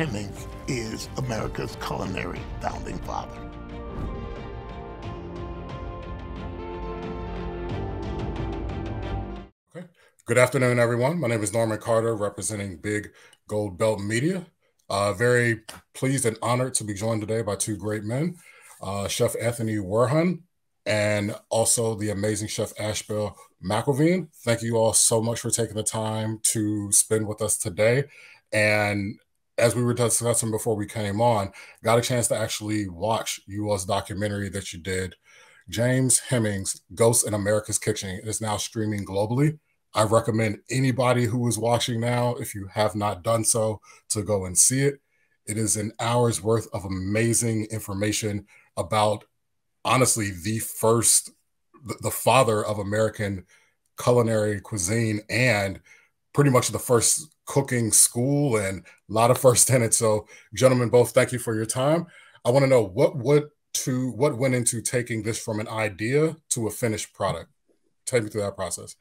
Hemings is America's culinary founding father. Okay. Good afternoon, everyone. My name is Norman Carter, representing Big Gold Belt Media. Uh, very pleased and honored to be joined today by two great men, uh, Chef Anthony Werhun and also the amazing Chef Ashbell McElveen. Thank you all so much for taking the time to spend with us today. And as we were discussing before we came on, got a chance to actually watch you all's documentary that you did. James Hemings, Ghosts in America's Kitchen, it is now streaming globally. I recommend anybody who is watching now, if you have not done so, to go and see it. It is an hour's worth of amazing information about, honestly, the first, the father of American culinary cuisine and pretty much the first cooking school and a lot of first tenants. So, gentlemen, both thank you for your time. I want to know what what to what went into taking this from an idea to a finished product. Take me through that process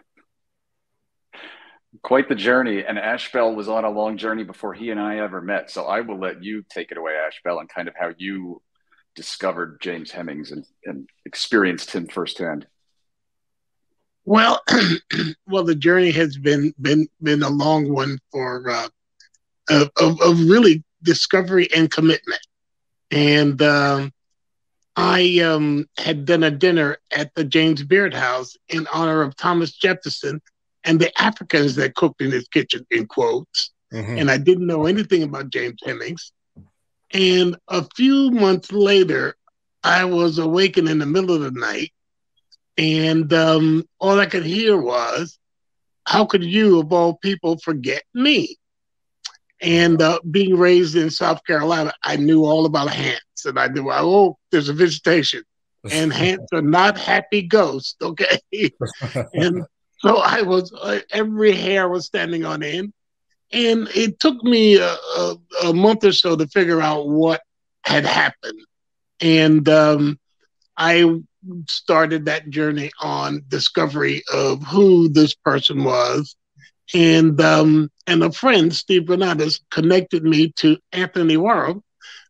quite the journey. And Ashbell was on a long journey before he and I ever met. So I will let you take it away, Ashbell, and kind of how you discovered James Hemings and, and experienced him firsthand. Well, well, the journey has been been been a long one for uh, of, of really discovery and commitment. And um, I um, had done a dinner at the James Beard House in honor of Thomas Jefferson, and the Africans that cooked in his kitchen, in quotes. Mm-hmm. And I didn't know anything about James Hemings. And a few months later, I was awakened in the middle of the night, and um, all I could hear was, How could you, of all people, forget me? And uh, being raised in South Carolina, I knew all about hants. And I knew, oh, there's a visitation. And hants are not happy ghosts, okay? and so I was, uh, every hair was standing on end. And it took me a, a, a, month or so to figure out what had happened. And um, I started that journey on discovery of who this person was. And um, and a friend, Steve Granados, connected me to Anthony Werhun,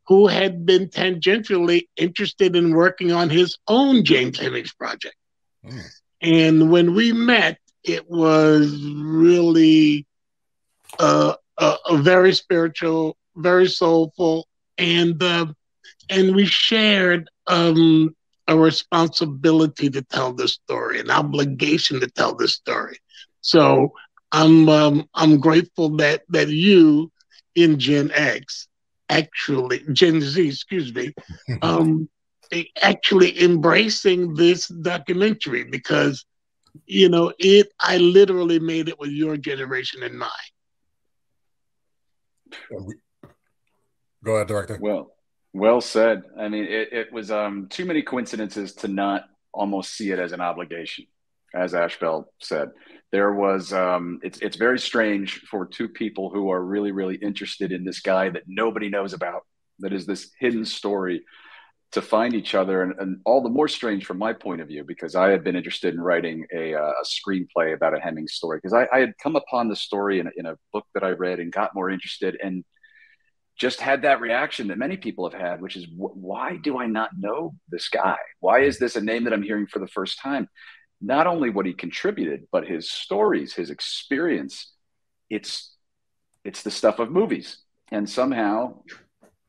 who had been tangentially interested in working on his own James Hemings project. Mm. And when we met, it was really uh, a, a, very spiritual, very soulful, and uh, and we shared um, a responsibility to tell this story, an obligation to tell this story. So I'm um, I'm grateful that that you in Gen X actually Gen Z, excuse me, um, actually embracing this documentary because you know it. I literally made it with your generation in mind. Go ahead, director. Well, well said. I mean, it, it was um, too many coincidences to not almost see it as an obligation, as Ashbell said. There was. Um, it's it's very strange for two people who are really really interested in this guy that nobody knows about. That is this hidden story to find each other, and, and, all the more strange from my point of view because I had been interested in writing a, uh, a screenplay about a Hemings story because I, I, had come upon the story in in a book that I read and got more interested and just had that reaction that many people have had, which is why do I not know this guy? Why is this a name that I'm hearing for the first time? Not only what he contributed, but his stories, his experience. It's it's the stuff of movies, and somehow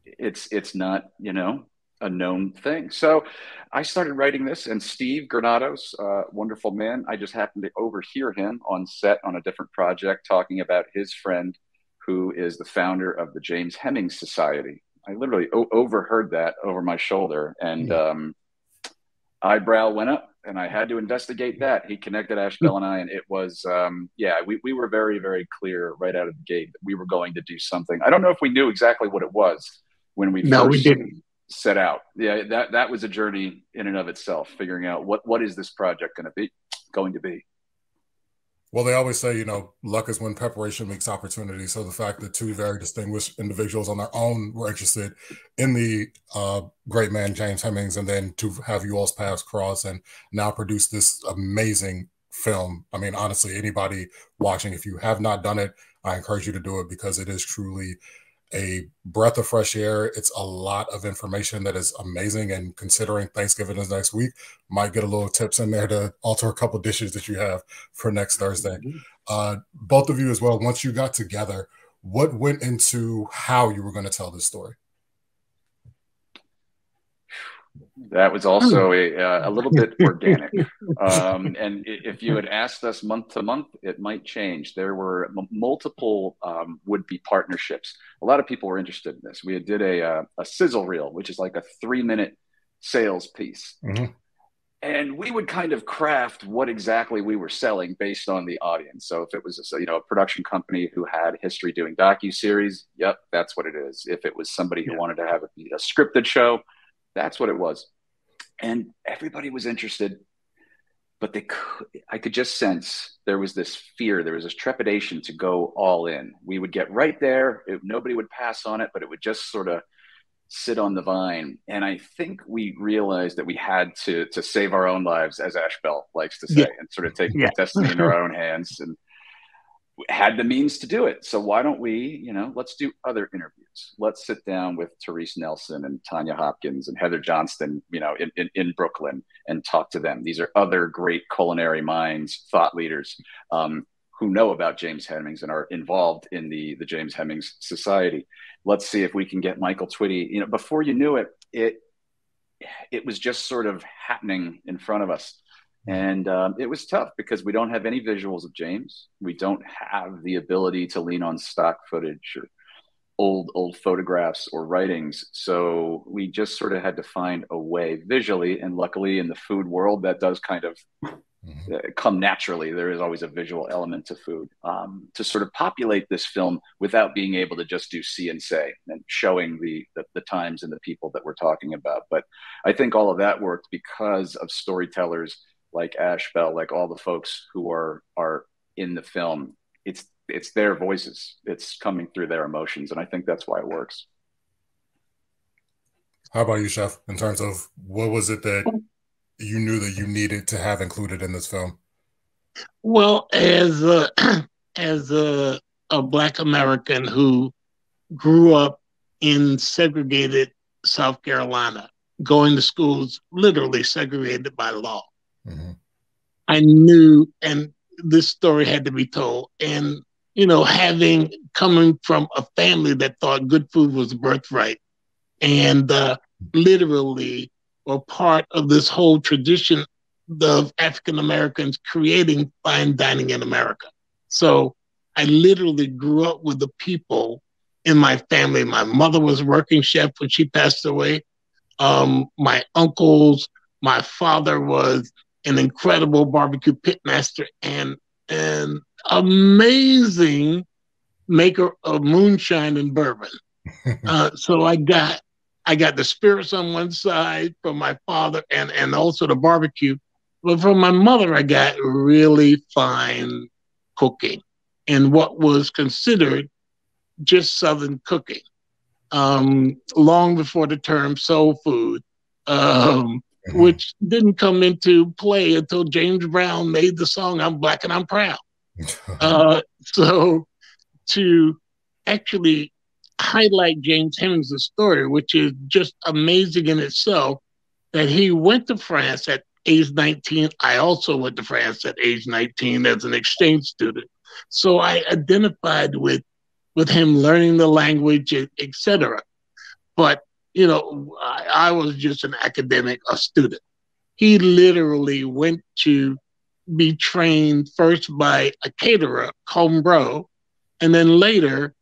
it's it's not you know a known thing. So I started writing this, and Steve Granados, uh, wonderful man, I just happened to overhear him on set on a different project talking about his friend who is the founder of the James Hemings Society. I literally o- overheard that over my shoulder, and um, eyebrow went up, and I had to investigate that. He connected Ashbell and I, and it was, um, yeah, we, we were very, very clear right out of the gate that we were going to do something. I don't know if we knew exactly what it was when we no, we didn't set out. Yeah, that that was a journey in and of itself, figuring out what what is this project going to be going to be. Well, they always say, you know, luck is when preparation makes opportunity. So the fact that two very distinguished individuals on their own were interested in the uh, great man James Hemings, and then to have you all's paths cross and now produce this amazing film. I mean, honestly, anybody watching, if you have not done it, I encourage you to do it because it is truly a breath of fresh air. It's a lot of information that is amazing. And considering Thanksgiving is next week, might get a little tips in there to alter a couple dishes that you have for next Thursday. Uh, both of you as well. Once you got together, what went into how you were going to tell this story? That was also a, uh, a little bit organic. Um, and if you had asked us month to month, it might change. There were m- multiple um, would be partnerships. A lot of people were interested in this. We did a, uh, a sizzle reel, which is like a three minute sales piece. Mm-hmm. And we would kind of craft what exactly we were selling based on the audience. So if it was a, you know a production company who had history doing docu series, yep, that's what it is. If it was somebody who yeah. wanted to have a, a scripted show, that's what it was. And everybody was interested, but they could, I could just sense there was this fear, there was this trepidation to go all in. We would get right there, it, nobody would pass on it, but it would just sort of sit on the vine. And I think we realized that we had to to save our own lives, as Ashbell likes to say, yeah. and sort of take yeah. destiny in our own hands. And had the means to do it. So why don't we, you know, let's do other interviews. Let's sit down with Therese Nelson and Tanya Hopkins and Heather Johnston, you know, in, in, in Brooklyn and talk to them. These are other great culinary minds, thought leaders um, who know about James Hemings and are involved in the, the James Hemings Society. Let's see if we can get Michael Twitty, you know, before you knew it, it, it was just sort of happening in front of us. And um, it was tough because we don't have any visuals of James. We don't have the ability to lean on stock footage or old old photographs or writings. So we just sort of had to find a way visually. And luckily, in the food world, that does kind of mm-hmm. Uh, come naturally. There is always a visual element to food um, to sort of populate this film without being able to just do see and say and showing the, the the times and the people that we're talking about. But I think all of that worked because of storytellers like Ashbell, like all the folks who are are in the film, it's it's their voices. It's coming through their emotions, and I think that's why it works. How about you, Chef? In terms of what was it that you knew that you needed to have included in this film? Well, as a, as a, a Black American who grew up in segregated South Carolina, going to schools literally segregated by law. Mm-hmm. I knew, and this story had to be told. And, you know, having coming from a family that thought good food was birthright and uh, literally were part of this whole tradition of African Americans creating fine dining in America. So I literally grew up with the people in my family. My mother was working chef when she passed away. Um, my uncles, my father was an incredible barbecue pitmaster and an amazing maker of moonshine and bourbon. uh, so I got I got the spirits on one side from my father and and also the barbecue, but from my mother I got really fine cooking and what was considered just Southern cooking. Um, long before the term soul food, um, mm-hmm. which didn't come into play until James Brown made the song "I'm Black and I'm Proud." uh, so to actually highlight James Hemings' story, which is just amazing in itself, that he went to France at age 19. I also went to France at age 19 as an exchange student. So I identified with with him learning the language, etc. But you know, I, I was just an academic, a student. He literally went to be trained first by a caterer, Combeaux, and then later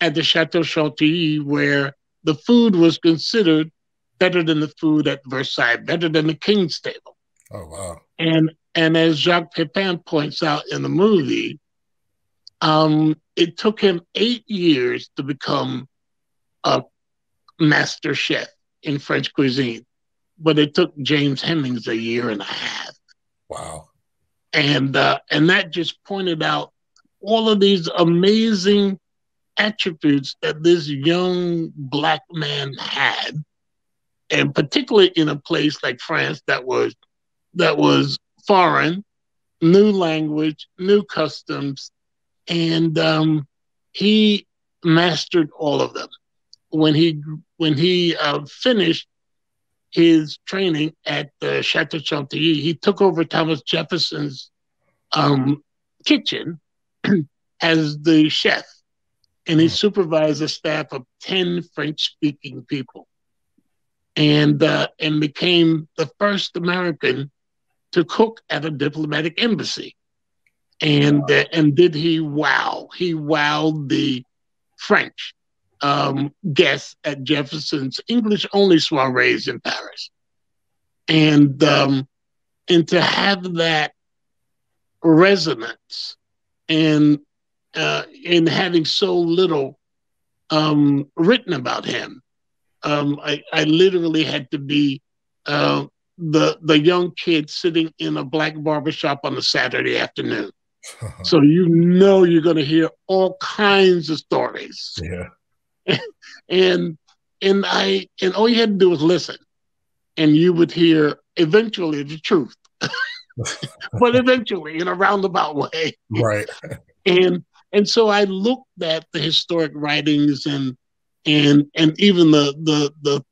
at the Chateau Chantilly, where the food was considered better than the food at Versailles, better than the King's table. Oh wow! And and as Jacques Pepin points out in the movie, um, it took him eight years to become a master chef in French cuisine, but it took James Hemings a year and a half. Wow. And uh, and that just pointed out all of these amazing attributes that this young black man had, and particularly in a place like France that was that was foreign, new language, new customs, and um, he mastered all of them. When he when he uh, finished his training at the Chateau Chantilly, he took over Thomas Jefferson's um, kitchen as the chef, and he supervised a staff of ten French-speaking people, and uh, and became the first American to cook at a diplomatic embassy. And uh, and did he wow? He wowed the French um, guests at Jefferson's English only soirees in Paris. And um, and to have that resonance and uh, in having so little um, written about him, um, I, I literally had to be uh, the the young kid sitting in a black barbershop on a Saturday afternoon. so you know you're going to hear all kinds of stories. Yeah. And and I and all you had to do was listen, and you would hear eventually the truth. but eventually in a roundabout way. Right. And and so I looked at the historic writings and and and even the the the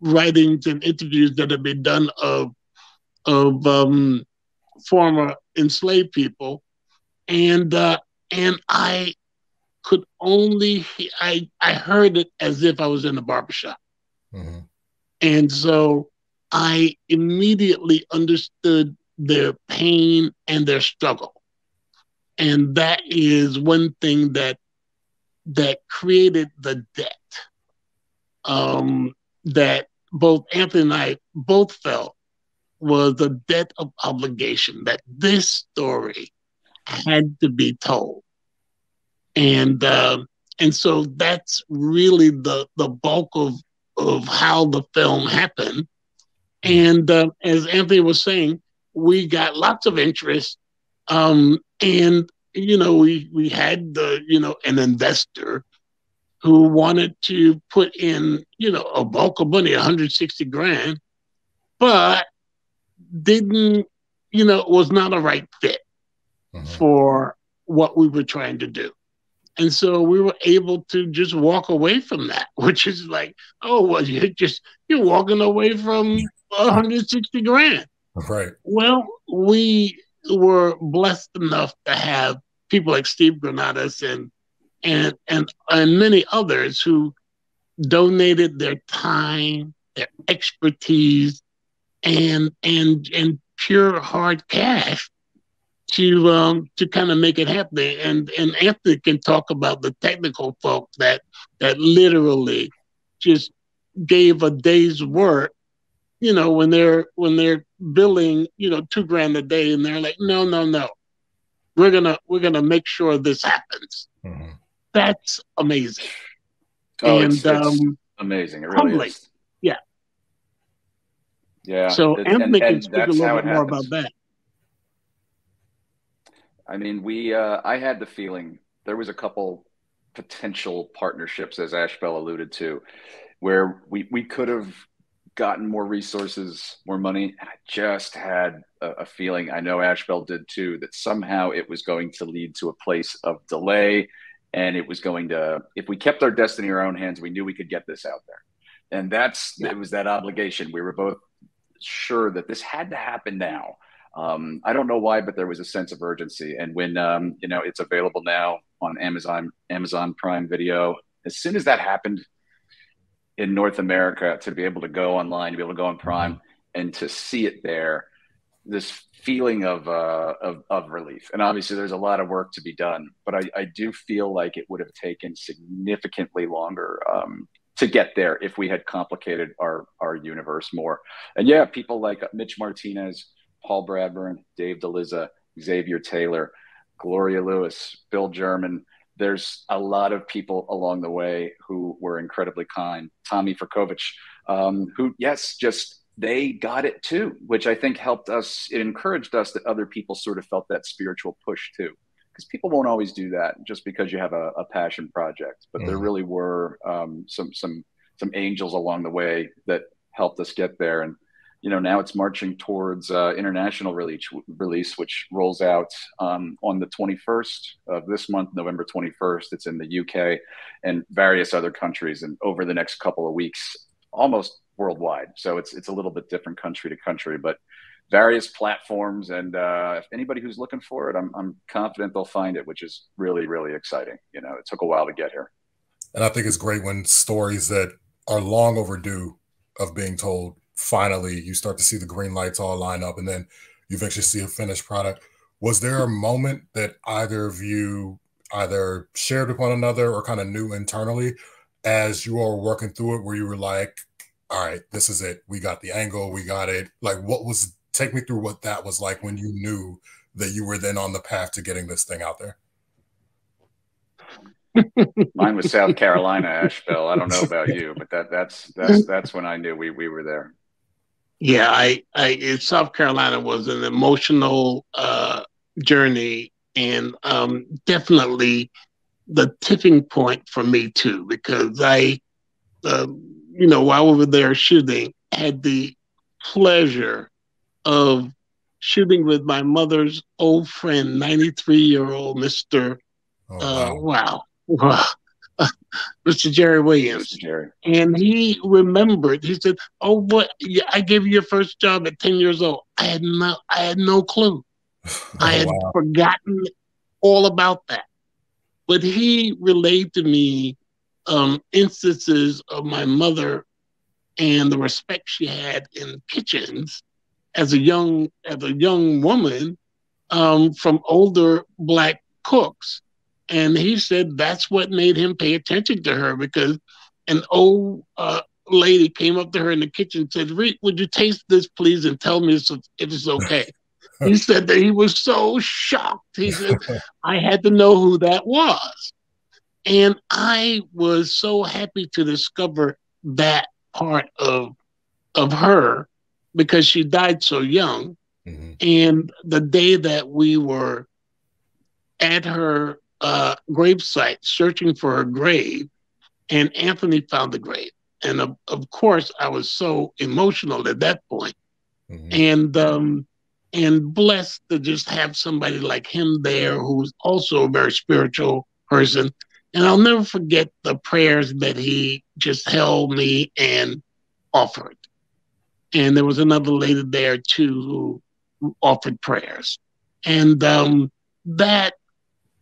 writings and interviews that have been done of of um, former enslaved people, and uh, and I could only I I heard it as if I was in a barbershop, mm-hmm. and so I immediately understood their pain and their struggle, and that is one thing that that created the debt um, that both Anthony and I both felt was a debt of obligation that this story had to be told, and uh, and so that's really the the bulk of of how the film happened. And uh, as Anthony was saying, we got lots of interest, um, and you know we we had the you know an investor who wanted to put in, you know, a bulk of money, 160 grand, but didn't, you know, was not a right fit mm-hmm. for what we were trying to do. And so we were able to just walk away from that, which is like, oh, well, you're just, you're walking away from 160 grand. Right. Well, we were blessed enough to have people like Steve Granados and and and and many others who donated their time, their expertise, and and and pure hard cash to um to kind of make it happen. And and Anthony can talk about the technical folk that that literally just gave a day's work, you know, when they're when they're billing, you know, two grand a day, and they're like, no, no, no, we're gonna we're gonna make sure this happens. Mm-hmm that's amazing. Oh, and it's, it's um, amazing. It really humbling. is. Yeah. Yeah. So it, Anthony and, can speak a little bit more about that. I mean, we uh, I had the feeling there was a couple potential partnerships, as Ashbell alluded to, where we we could have gotten more resources, more money. And I just had a, a, feeling, I know Ashbell did too, that somehow it was going to lead to a place of delay and it was going to if we kept our destiny in our own hands we knew we could get this out there and that's yeah. it was that obligation we were both sure that this had to happen now um, i don't know why but there was a sense of urgency and when um, you know it's available now on amazon amazon prime video as soon as that happened in north america to be able to go online to be able to go on prime and to see it there this feeling of, uh, of, of relief. And obviously, there's a lot of work to be done, but I, I do feel like it would have taken significantly longer um, to get there if we had complicated our our universe more. And yeah, people like Mitch Martinez, Paul Bradburn, Dave DeLizza, Xavier Taylor, Gloria Lewis, Bill German. There's a lot of people along the way who were incredibly kind. Tommy Frakovich, um, who yes, just they got it too, which I think helped us. It encouraged us that other people sort of felt that spiritual push too, because people won't always do that just because you have a, a passion project. But mm. there really were um, some some some angels along the way that helped us get there. And you know now it's marching towards uh, international release release which rolls out um, on the 21st of this month november 21st it's in the uk and various other countries and over the next couple of weeks almost worldwide. So it's it's a little bit different country to country but various platforms and uh, if anybody who's looking for it I'm, I'm confident they'll find it which is really really exciting. You know it took a while to get here. And i think it's great when stories that are long overdue of being told finally you start to see the green lights all line up and then you eventually see a finished product. Was there a moment that either of you either shared with one another or kind of knew internally as you were working through it where you were like all right this is it. We got the angle. We got it. Like what was take me through what that was like when you knew that you were then on the path to getting this thing out there. Mine was South Carolina, Ashbell. I don't know about you, but that that's that's that's when I knew we we were there. Yeah, I, I South Carolina was an emotional uh, journey, and um, definitely the tipping point for me too, because I, uh, you know, while we were there shooting, had the pleasure of shooting with my mother's old friend, 93 year old Mr. Oh, wow. Uh, wow. Mr. Jerry Williams. Mr. Jerry. And he remembered, he said, Oh, what I gave you your first job at 10 years old. I had no I had no clue. Oh, I had wow. forgotten all about that. But he relayed to me um, instances of my mother and the respect she had in kitchens as a young as a young woman um, from older black cooks and he said that's what made him pay attention to her because an old uh, lady came up to her in the kitchen and said, Would you taste this, please, and tell me if it's okay? he said that he was so shocked. He said, I had to know who that was. And I was so happy to discover that part of, of her because she died so young. Mm-hmm. And the day that we were at her uh, gravesite searching for her grave, and Anthony found the grave. And of, of course, I was so emotional at that point. Mm-hmm. and um, and blessed to just have somebody like him there, who's also a very spiritual person. And I'll never forget the prayers that he just held me and offered. And there was another lady there too who offered prayers. And um, that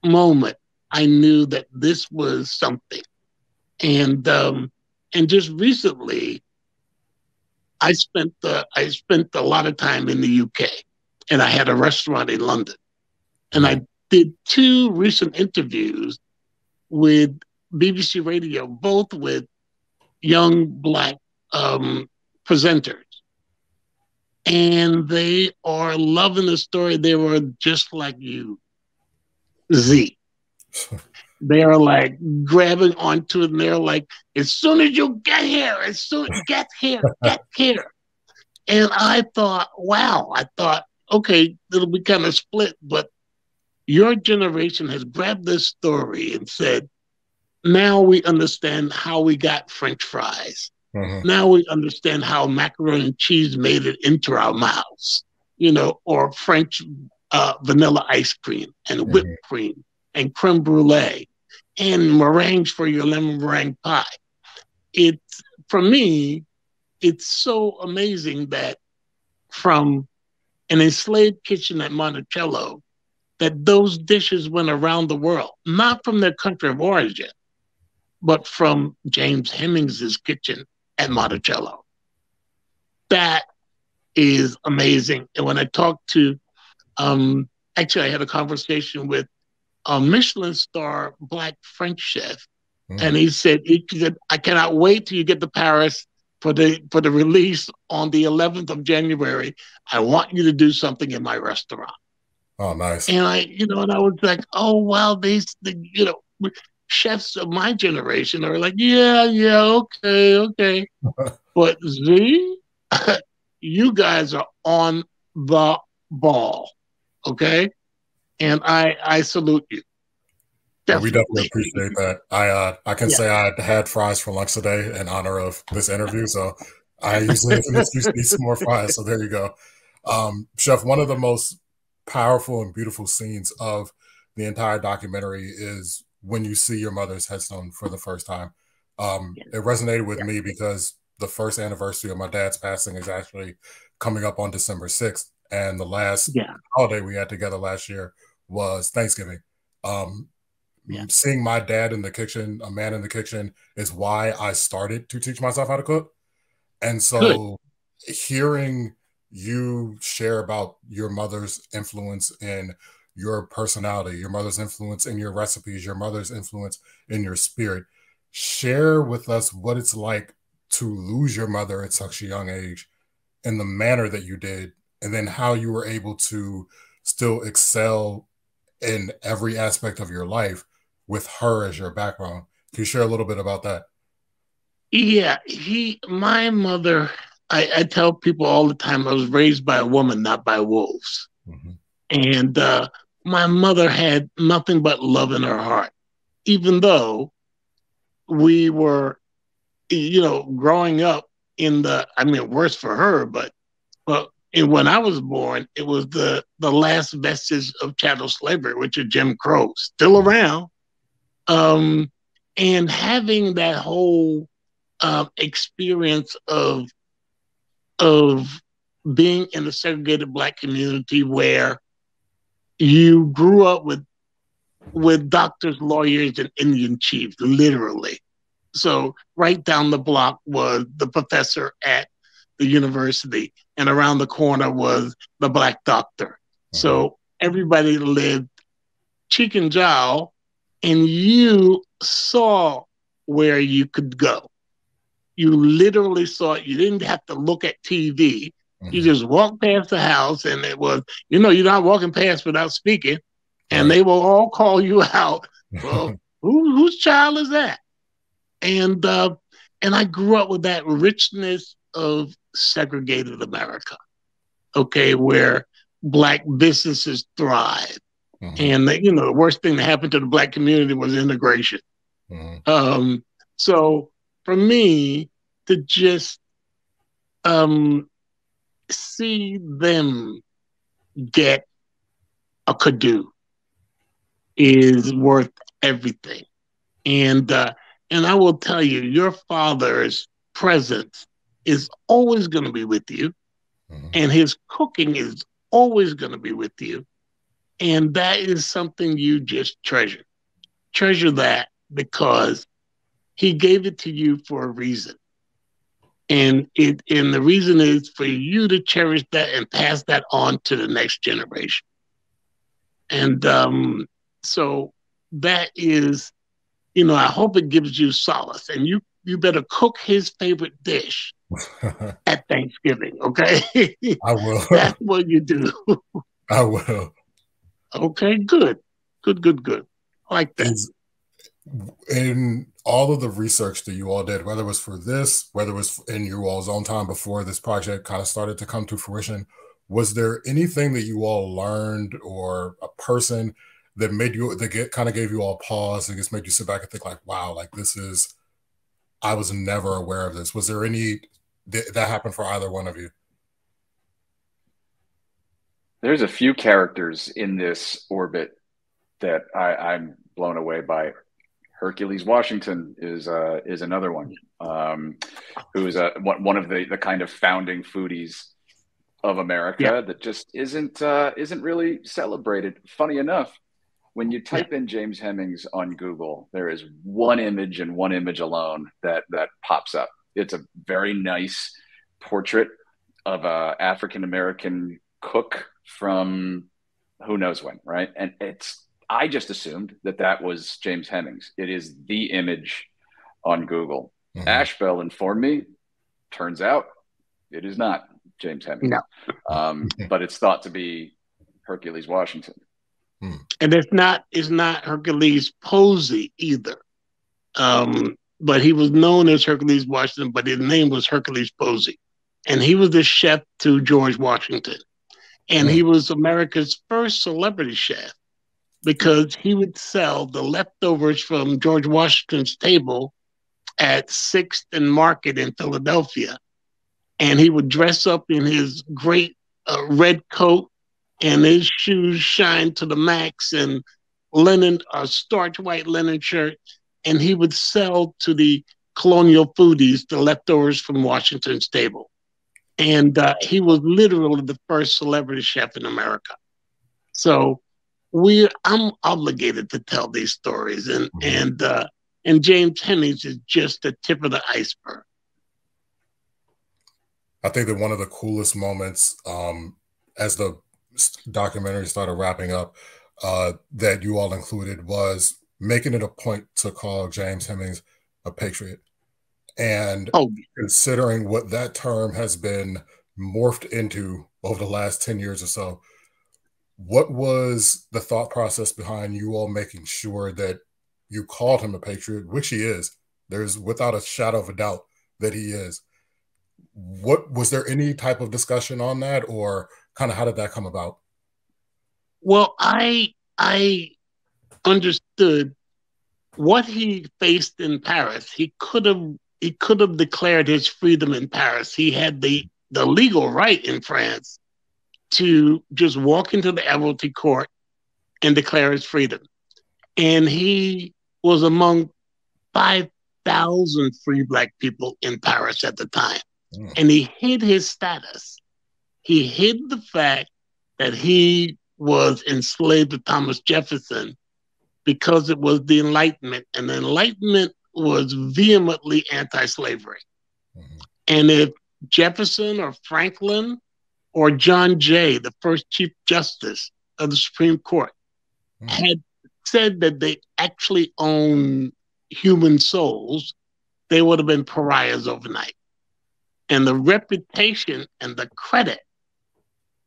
moment, I knew that this was something. And um, and just recently, I spent the I spent a lot of time in the UK, and I had a restaurant in London, and I did two recent interviews with BBC Radio, both with young black um, presenters, and they are loving the story. They were just like you. Z. they are like grabbing onto it and they're like, as soon as you get here, as soon get here, get here. And I thought, wow, I thought, okay, it'll be kind of split, but your generation has grabbed this story and said, now we understand how we got French fries. Mm-hmm. Now we understand how macaroni and cheese made it into our mouths, you know, or French uh, vanilla ice cream and mm-hmm. whipped cream and creme brulee and meringues for your lemon meringue pie. It's for me, it's so amazing that from an enslaved kitchen at Monticello, that those dishes went around the world, not from their country of origin, but from James Hemings's kitchen at Monticello. That is amazing. And when I talked to um, actually, I had a conversation with a Michelin star black French chef, mm. and he said, he said, I cannot wait till you get to Paris for the for the release on the 11th of January. I want you to do something in my restaurant. Oh, nice. And I, you know, and I was like, oh wow, these, the, you know, chefs of my generation are like, yeah, yeah, okay, okay. but Z, you guys are on the ball. Okay. And I I salute you. Definitely. We definitely appreciate that. I uh, I can yeah. say I had fries for lunch today in honor of this interview. So I it an excuse to more fries. So there you go. Um, Chef, one of the most powerful and beautiful scenes of the entire documentary is when you see your mother's headstone for the first time. Um, it resonated with yeah. me because the first anniversary of my dad's passing is actually coming up on December 6th. And the last yeah. holiday we had together last year was Thanksgiving. Um, yeah. Seeing my dad in the kitchen, a man in the kitchen, is why I started to teach myself how to cook. And so Good. hearing you share about your mother's influence in your personality, your mother's influence in your recipes, your mother's influence in your spirit, share with us what it's like to lose your mother at such a young age in the manner that you did, and then how you were able to still excel in every aspect of your life with her as your background. Can you share a little bit about that? Yeah, he, my mother, I, I tell people all the time, I was raised by a woman, not by wolves. Mm-hmm. And uh, my mother had nothing but love in her heart, even though we were, you know, growing up in the, I mean, worse for her, but, but and when I was born, it was the the last vestige of chattel slavery, which is Jim Crow, still around. Um, and having that whole uh, experience of of being in a segregated black community where you grew up with with doctors, lawyers, and Indian chiefs, literally. So right down the block was the professor at the university, and around the corner was the black doctor. Mm-hmm. So everybody lived cheek and jowl, and you saw where you could go. You literally saw it. You didn't have to look at TV. Mm-hmm. You just walked past the house, and it was, you know, you're not walking past without speaking, and right. they will all call you out. Well, who, whose child is that? And uh, and I grew up with that richness of segregated America, okay, where black businesses thrive. Mm-hmm. And you know, the worst thing that happened to the black community was integration. Mm-hmm. Um, so for me to just um, see them get a Cadieux is worth everything. And uh, and I will tell you, your father's presence is always going to be with you, mm-hmm. and his cooking is always going to be with you. And that is something you just treasure. Treasure that because he gave it to you for a reason. And it and the reason is for you to cherish that and pass that on to the next generation. And um, so that is, you know, I hope it gives you solace. And you you better cook his favorite dish at Thanksgiving, okay? I will. That's what you do. I will. Okay, good. Good, good, good. I like that. Is, in all of the research that you all did, whether it was for this, whether it was in your all's own time before this project kind of started to come to fruition, was there anything that you all learned or a person that made you that get kind of gave you all pause and just made you sit back and think like, wow, like this is I was never aware of this. Was there any that, that happened for either one of you? There's a few characters in this orbit that I, I'm blown away by. Hercules Washington is uh, is another one, um, who is a, one of the, the kind of founding foodies of America yeah. that just isn't uh, isn't really celebrated. Funny enough, when you type in James Hemings on Google, there is one image and one image alone that that pops up. It's a very nice portrait of a African American cook from who knows when, right? And it's I just assumed that that was James Hemings. It is the image on Google. Mm-hmm. Ashbell informed me. Turns out it is not James Hemings. No. Um, but it's thought to be Hercules Washington. Hmm. And it's not it's not Hercules Posey either. Um, but he was known as Hercules Washington, but his name was Hercules Posey. And he was the chef to George Washington. And he was America's first celebrity chef because he would sell the leftovers from George Washington's table at Sixth and Market in Philadelphia. and he would dress up in his great uh, red coat and his shoes shine to the max and linen, a starch white linen shirt, and he would sell to the colonial foodies the leftovers from Washington's table. And uh, he was literally the first celebrity chef in America. So we, I'm obligated to tell these stories, and mm-hmm. and uh, and James Hemings is just the tip of the iceberg. I think that one of the coolest moments um, as the documentary started wrapping up uh, that you all included was making it a point to call James Hemings a patriot. And oh. considering what that term has been morphed into over the last 10 years or so, what was the thought process behind you all making sure that you called him a patriot, which he is? There's without a shadow of a doubt that he is what was there any type of discussion on that or kind of how did that come about well i i understood what he faced in paris he could have he could have declared his freedom in paris he had the the legal right in france to just walk into the admiralty court and declare his freedom and he was among 5000 free black people in paris at the time Mm. And he hid his status. He hid the fact that he was enslaved to Thomas Jefferson because it was the Enlightenment, and the Enlightenment was vehemently anti slavery. Mm-hmm. And if Jefferson or Franklin or John Jay, the first Chief Justice of the Supreme Court, mm-hmm. had said that they actually own human souls, they would have been pariahs overnight and the reputation and the credit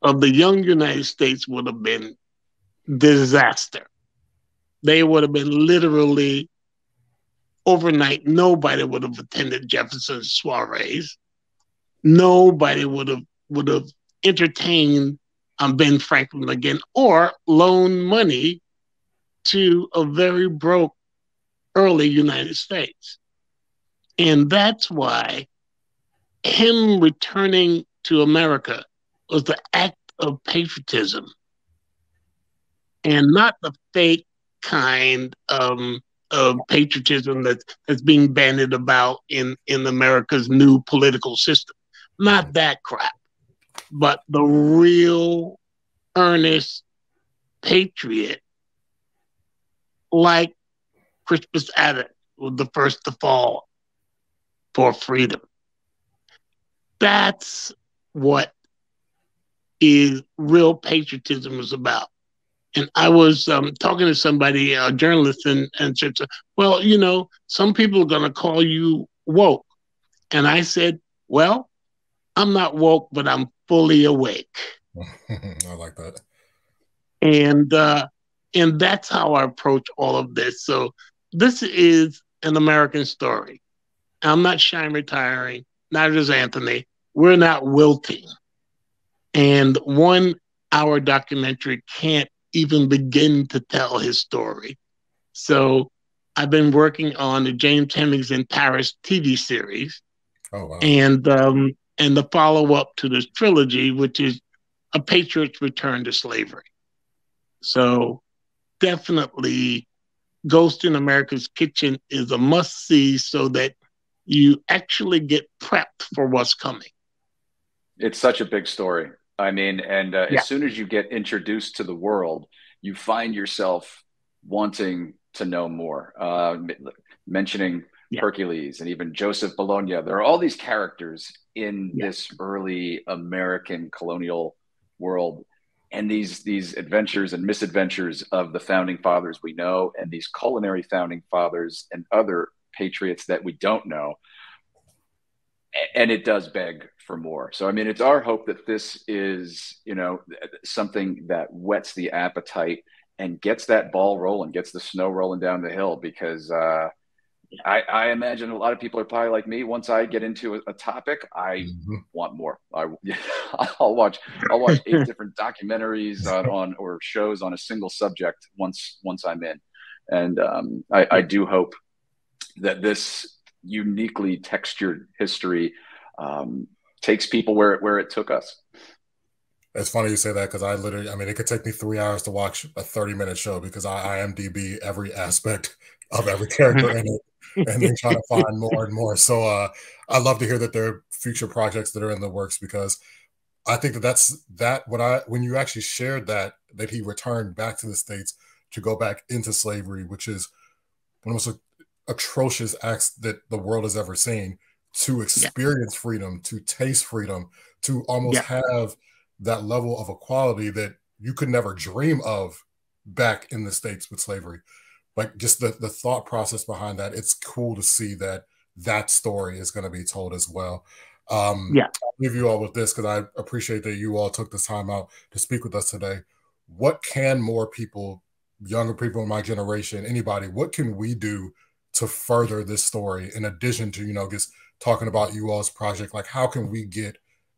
of the young United States would have been disaster. They would have been literally overnight. Nobody would have attended Jefferson's soirees. Nobody would have would have entertained um, Ben Franklin again or loaned money to a very broke early United States. And that's why him returning to America was the act of patriotism and not the fake kind um, of patriotism that, that's being bandied about in, in America's new political system. Not that crap, but the real earnest patriot like Crispus Attucks was the first to fall for freedom that's what is real patriotism is about. And I was um, talking to somebody, a journalist, and, and said, Well, you know, some people are going to call you woke. And I said, Well, I'm not woke, but I'm fully awake. I like that. And uh, and that's how I approach all of this. So this is an American story. I'm not shy retiring neither is Anthony. We're not wilting. And one hour documentary can't even begin to tell his story. So I've been working on the James Hemings in Paris TV series. Oh, wow. And um, and the follow up to this trilogy, which is A Patriot's Return to Slavery. So definitely Ghost in America's Kitchen is a must see so that you actually get prepped for what's coming. It's such a big story. I mean, and uh, yeah. as soon as you get introduced to the world, you find yourself wanting to know more. Uh, mentioning yeah. Hercules and even Joseph Bologne. There are all these characters in yeah. this early American colonial world and these these adventures and misadventures of the founding fathers we know and these culinary founding fathers and other patriots that we don't know and it does beg for more so i mean it's our hope that this is you know something that whets the appetite and gets that ball rolling gets the snow rolling down the hill because uh, I, I, imagine a lot of people are probably like me. Once I get into a, a topic, I mm-hmm. want more. I, will watch. I'll watch eight different documentaries on, on, or shows on a single subject once once I'm in, and um, I, I, do hope that this uniquely textured history um, takes people where it where it took us. It's funny you say that because I literally, I mean, it could take me three hours to watch a 30 minute show because I IMDb every aspect of every character in it and then trying to find more and more. So uh, I love to hear that there are future projects that are in the works because I think that that's that when I when you actually shared that that he returned back to the states to go back into slavery, which is one of the most atrocious acts that the world has ever seen, to experience yeah. freedom, to taste freedom, to almost yeah. have that level of equality that you could never dream of back in the states with slavery like just the, the thought process behind that it's cool to see that that story is going to be told as well um yeah i'll leave you all with this because i appreciate that you all took the time out to speak with us today what can more people younger people in my generation anybody what can we do to further this story in addition to you know just talking about you all's project like how can we get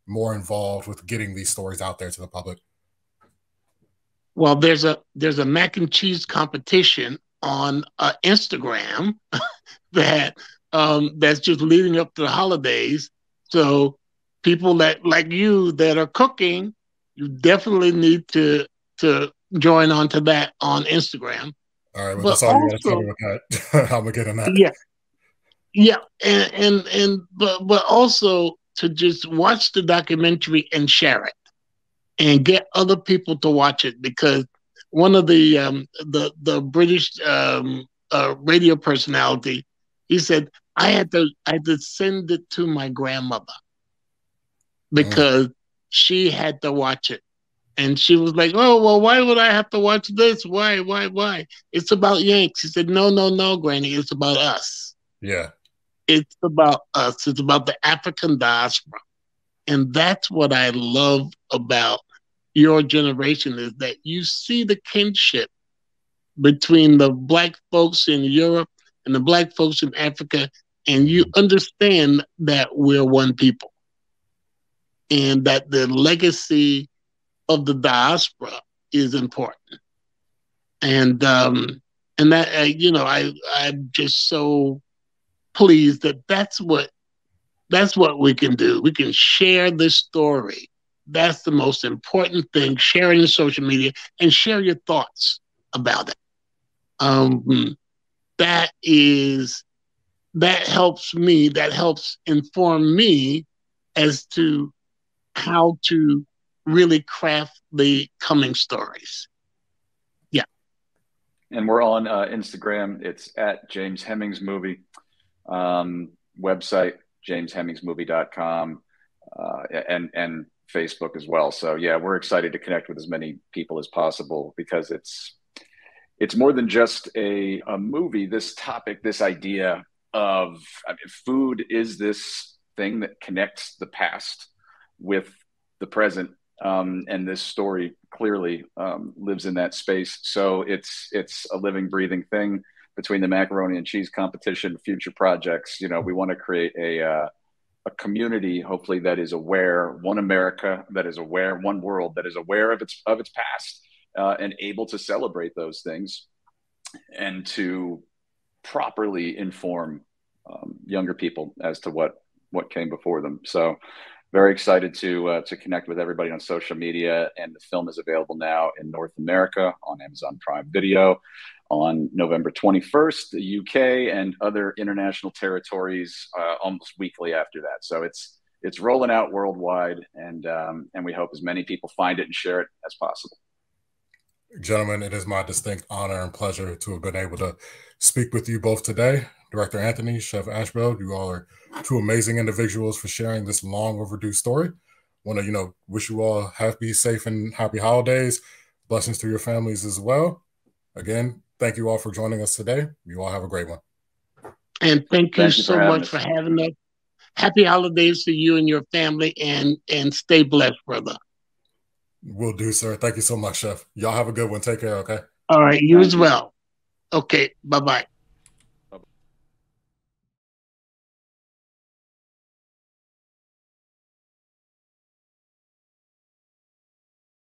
more involved with getting these stories out there to the public? Well, there's a there's a mac and cheese competition on uh, Instagram that um, that's just leading up to the holidays. So people that like you that are cooking, you definitely need to to join onto that on Instagram. All right, well, but that's all you got to tell me about that. I'm gonna get on that. Yeah, yeah, and and and but but also to just watch the documentary and share it and get other people to watch it because one of the um, the the British um, uh, radio personality he said I had to I had to send it to my grandmother because mm. she had to watch it and she was like oh well why would I have to watch this why why why it's about Yanks She said no no no granny it's about us yeah it's about us. It's about the African diaspora. And that's what I love about your generation is that you see the kinship between the black folks in Europe and the black folks in Africa, and you understand that we're one people. And that the legacy of the diaspora is important. And um, and that uh, you know, I I'm just so pleased that that's what that's what we can do. We can share this story. That's the most important thing. Sharing in social media and share your thoughts about it. Um, that is that helps me. That helps inform me as to how to really craft the coming stories. Yeah. And we're on uh, Instagram. It's at James Hemings Movie um, website, jameshemingsmovie.com, uh, and, and Facebook as well. So yeah, we're excited to connect with as many people as possible because it's, it's more than just a, a movie. This topic, this idea of I mean, food is this thing that connects the past with the present um, and this story clearly um, lives in that space. So it's it's a living, breathing thing between the macaroni and cheese competition, future projects. You know, we want to create a uh, a community, hopefully, that is aware, one America that is aware, one world that is aware of its of its past, uh, and able to celebrate those things, and to properly inform um, younger people as to what what came before them. So very excited to uh, to connect with everybody on social media and the film is available now in north america on amazon prime video on november 21st the uk and other international territories uh, almost weekly after that. So it's it's rolling out worldwide and um, and we hope as many people find it and share it as possible gentlemen it is my distinct honor and pleasure to have been able to speak with you both today Director Anthony, Chef Ashbell, you all are two amazing individuals for sharing this long overdue story. Want to, you know, wish you all happy, safe, and happy holidays. Blessings to your families as well. Again, thank you all for joining us today. You all have a great one. And thank you, thank you so for much us. for having us. Happy holidays to you and your family, and and stay blessed, brother. Will do, sir. Thank you so much, Chef. Y'all have a good one. Take care. Okay. All right. You as well. Okay. Bye bye.